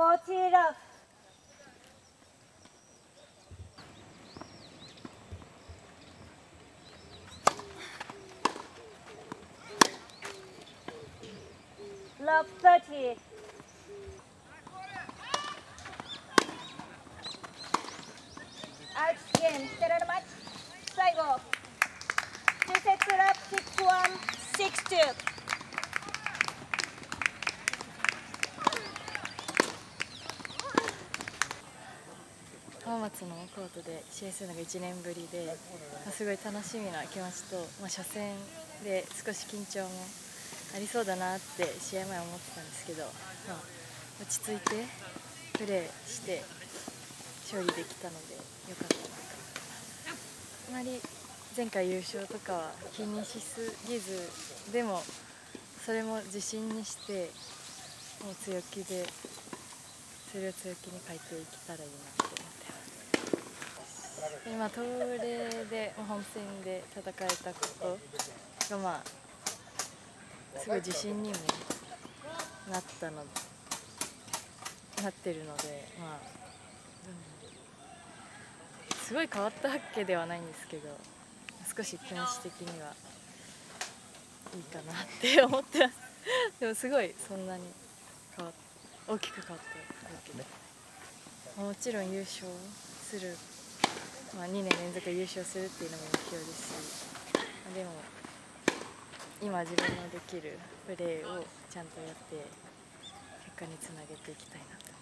পথেরা Love 30. Out game. Third match. Saigo. Two sets up. Six one. Six two. 浜松のコートで試合するのが1年ぶりで、まあ、すごい楽しみな気持ちと、まあ、初戦で少し緊張もありそうだなって試合前思ってたんですけど、まあ、落ち着いてプレーして勝利できたのでよかったな。とあまり前回優勝とかは気にしすぎずでもそれも自信にしてもう強気でそれを強気に変えていけたらいいなと思ってます。今東レで本戦で戦えたことがまあすごい自信にもなったのなってるのでまあ、うん、すごい変わったわけではないんですけど少し気持ち的にはいいかなって思ってます。でもすごいそんなに変わ大きく変わったもちろん優勝する、まあ、2年連続優勝するっていうのも目標ですし、まあ、でも今自分のできるプレーをちゃんとやって結果につなげていきたいなと。